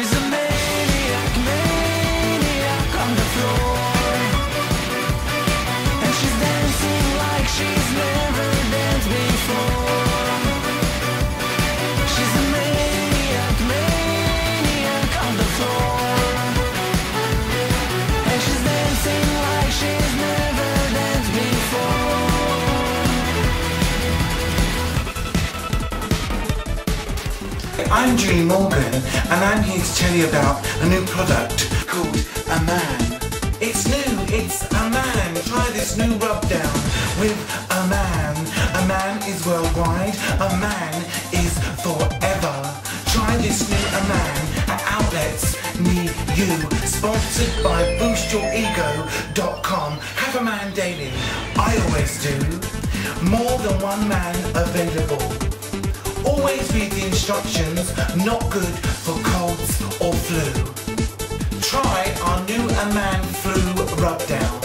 She's a maniac, I'm Julie Morgan and I'm here to tell you about a new product called A Man. It's new, it's a man. Try this new rub down with a man. A man is worldwide, a man is forever. Try this new A Man at outlets near you. Sponsored by BoostYourEgo.com. Have a man daily. I always do. More than one man available. Read the instructions, not good for colds or flu. Try our new A Man Flu Rub Down.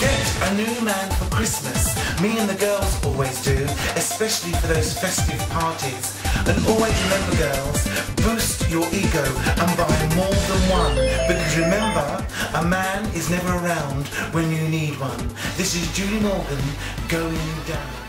Get a new man for Christmas. Me and the girls always do, especially for those festive parties. And always remember girls, boost your ego and buy more than one. Because remember, a man is never around when you need one. This is Julie Morgan going down.